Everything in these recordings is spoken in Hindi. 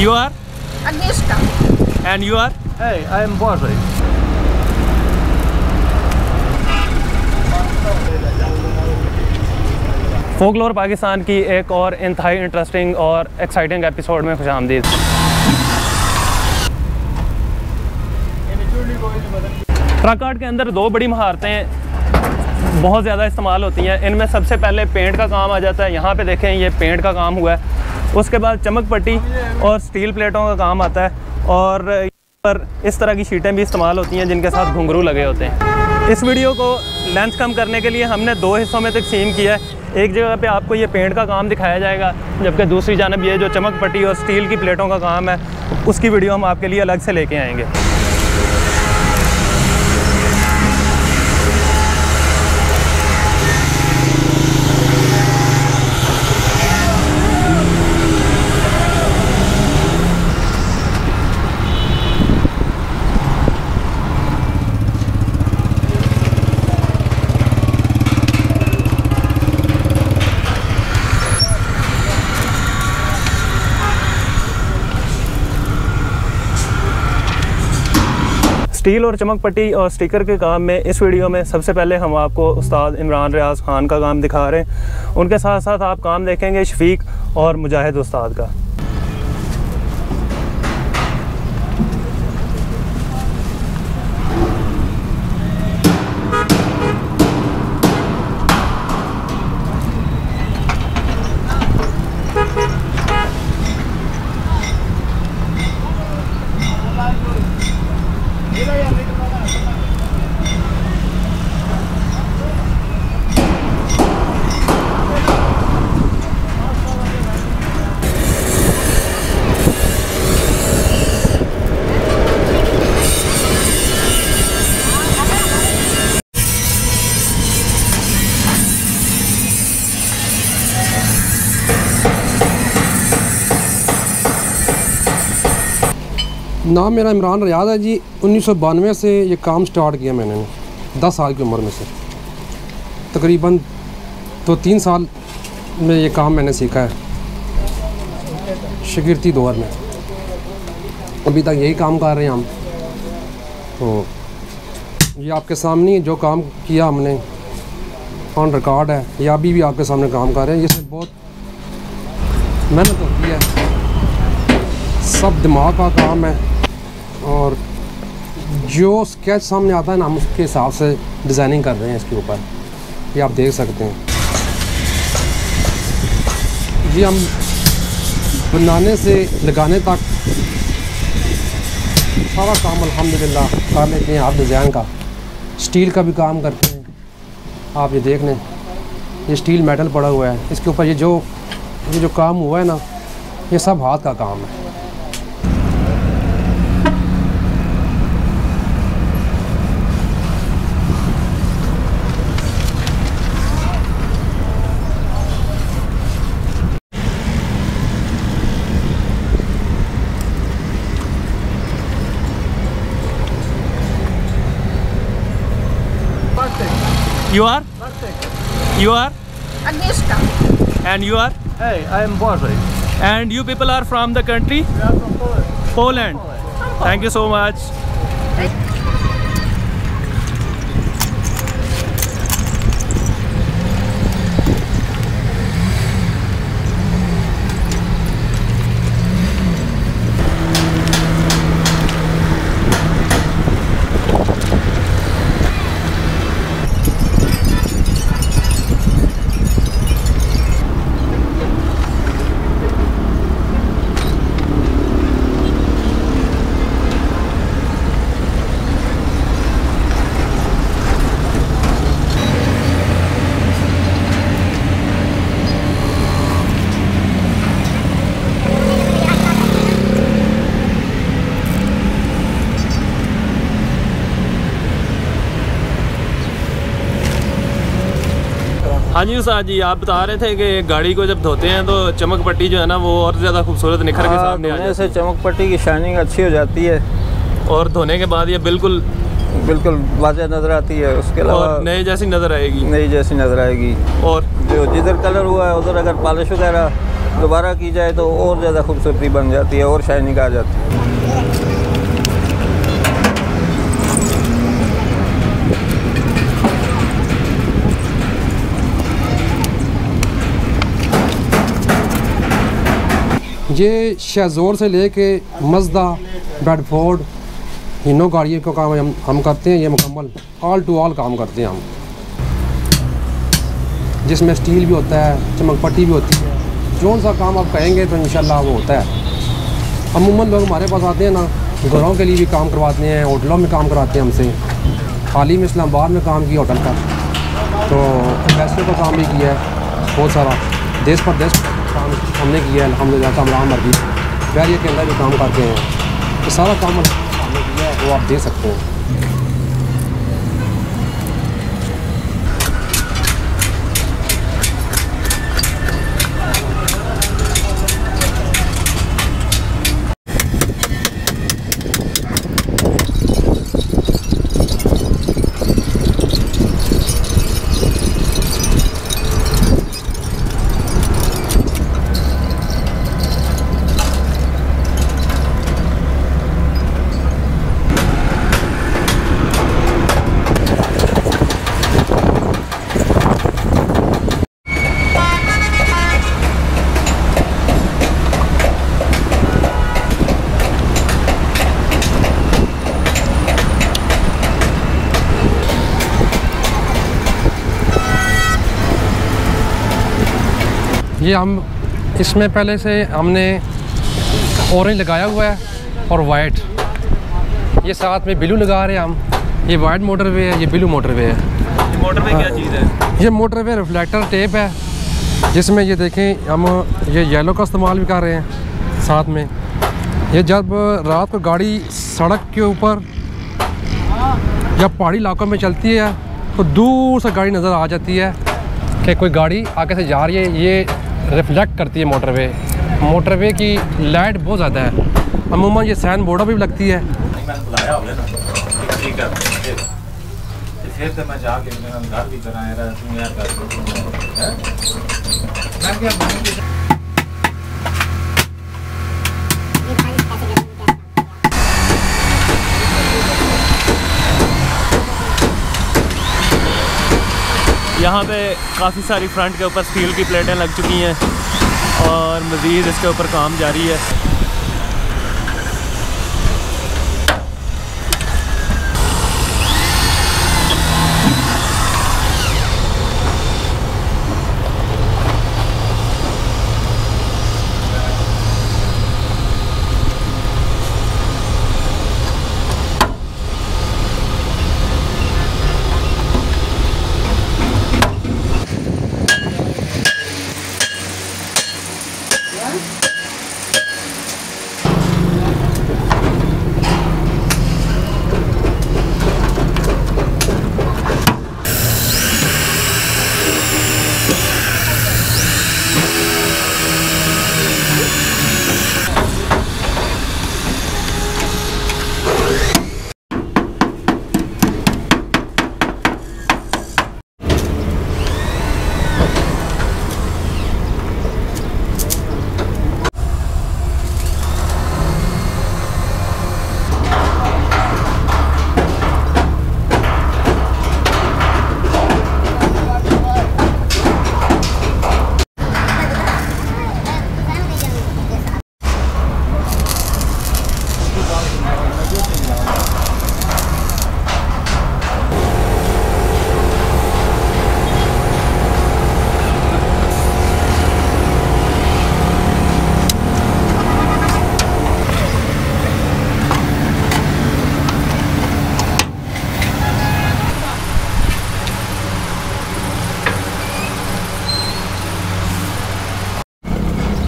You are? Agnieszka. And you are? Hey, I am Boże. Folklore Pakistan की एक और इंतहाई इंटरेस्टिंग और एक्साइटिंग एपिसोड में खुश आमदीद ट्रक आर्ट के अंदर दो बड़ी महारतें बहुत ज़्यादा इस्तेमाल होती हैं इनमें सबसे पहले पेंट का काम आ जाता है यहाँ पे देखें ये पेंट का काम हुआ है उसके बाद चमक पट्टी और स्टील प्लेटों का काम आता है और पर इस तरह की शीटें भी इस्तेमाल होती हैं जिनके साथ घुंघरू लगे होते हैं। इस वीडियो को लेंथ कम करने के लिए हमने दो हिस्सों में तकसीम किया है। एक जगह पे आपको ये पेंट का काम दिखाया जाएगा, जबकि दूसरी जानब ये जो चमक पट्टी और स्टील की प्लेटों का काम है, उसकी वीडियो हम आपके लिए अलग से लेके आएँगे। स्टील और चमक पट्टी और स्टिकर के काम में इस वीडियो में सबसे पहले हम आपको उस्ताद इमरान रियाज खान का काम दिखा रहे हैं। उनके साथ साथ आप काम देखेंगे शफीक और मुजाहिद उस्ताद का। नाम मेरा इमरान रियाज है जी? उन्नीस सौ बानवे से ये काम स्टार्ट किया मैंने। दस साल की उम्र में से। तकरीबन तो तीन साल में ये काम मैंने सीखा है। शिगिरती दौर में। अभी तक यही काम कर रहे हैं हम। तो ये आपके सामने जो काम किया हमने ऑन रिकॉर्ड है, ये अभी भी आपके सामने काम कर रहे हैं। इसमें बहुत मेहनत होती है। सब दिमाग का काम है। और जो स्केच सामने आता है ना, हम उसके हिसाब से डिज़ाइनिंग कर रहे हैं इसके ऊपर। ये आप देख सकते हैं। ये हम बनाने से लगाने तक सारा काम अल्हम्दुलिल्लाह कर लेते हैं आप डिज़ाइन का स्टील का भी काम करते हैं। आप ये देख लें, ये स्टील मेटल पड़ा हुआ है। इसके ऊपर ये जो ये जो काम हुआ है ना, ये सब हाथ का काम है। You are? You are? Agnieszka. And you are? Hey, I am Boże. And you people are from the country? We are from Poland. Poland. Thank you so much. हाँ जी उस्ताद जी आप बता रहे थे कि गाड़ी को जब धोते हैं तो चमक पट्टी जो है ना वो और ज़्यादा खूबसूरत निखर के सामने आ जाती से चमक पट्टी की शाइनिंग अच्छी हो जाती है है और धोने के बाद ये बिल्कुल बिल्कुल वाजह नज़र आती है उसके अलावा नई जैसी नज़र आएगी नई जैसी नज़र आएगी और जो जिधर कलर हुआ है उधर अगर पॉलिश वगैरह दोबारा की जाए तो और ज़्यादा खूबसूरती बन जाती है और शाइनिंग आ जाती है ये शहजोर से लेके मजदा बेडफोर्ड इनो गाड़ियों का काम हम हम करते हैं, ये मुकम्मल ऑल टू ऑल काम करते हैं हम। जिसमें स्टील भी होता है चमक पट्टी भी होती है, जो सा काम आप कहेंगे तो इंशाल्लाह वो होता है। अमूमन लोग हमारे पास आते हैं ना, घरों के लिए भी काम करवाते हैं, होटलों में काम कराते हैं हमसे। हाल ही में इस्लामाबाद में काम किया होटल का तो इन्वेस्टर का काम भी किया है, बहुत सारा, देश पर परदेश काम हमने किया है अलहमदिल्ला कमरान मर्ज़ी। बैरियर के अंदर जो काम करते हैं तो सारा काम हमने किया है, वो आप दे सकते हैं। ये हम इसमें पहले से हमने ऑरेंज लगाया हुआ है और वाइट ये साथ में ब्लू लगा रहे हैं हम। ये वाइट मोटरवे है ये ब्लू मोटरवे है। मोटर में क्या चीज़ है? ये मोटरवे रिफ्लेक्टर टेप है जिसमें ये देखें हम ये येलो का इस्तेमाल भी कर रहे हैं साथ में। ये जब रात को गाड़ी सड़क के ऊपर या पहाड़ी इलाकों में चलती है तो दूर से गाड़ी नज़र आ जाती है कि कोई गाड़ी आगे से जा रही है। ये रिफ्लेक्ट करती है मोटरवे मोटरवे की लाइट बहुत ज़्यादा है। अमूमन ये सैन बोर्डों पर भी लगती है। मैं यहाँ पे काफ़ी सारी फ्रंट के ऊपर स्टील की प्लेटें लग चुकी हैं और मज़ीद इसके ऊपर काम जारी है।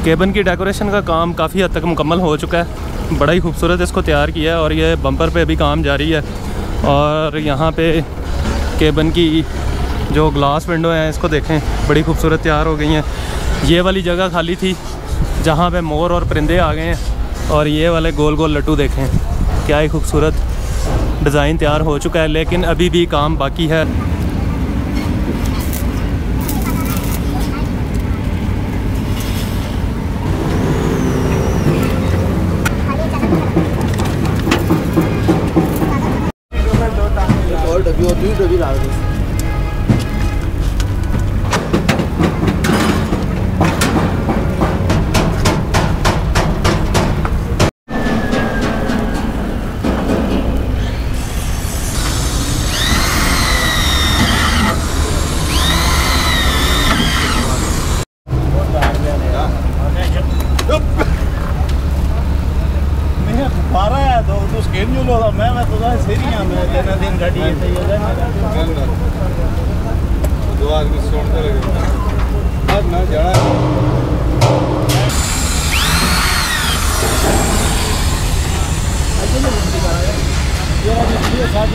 केबन की डेकोरेशन का काम काफ़ी हद तक मुकम्मल हो चुका है। बड़ा ही खूबसूरत इसको तैयार किया है और ये बम्पर पे भी काम जारी है। और यहाँ पे केबन की जो ग्लास विंडो हैं, इसको देखें, बड़ी खूबसूरत तैयार हो गई हैं। ये वाली जगह खाली थी, जहाँ पे मोर और परिंदे आ गए हैं। और ये वाले गोल गोल लट्टू देखें, क्या ही खूबसूरत डिज़ाइन तैयार हो चुका है, लेकिन अभी भी काम बाकी है। You are doing the villa. तो तू स्केड्यूल होगा मैं मैं तो सही हाँ मैं लेना दिन गाड़ी है सही हो जाए दो आदमी सुनते लगे आज ना जाना ये साथ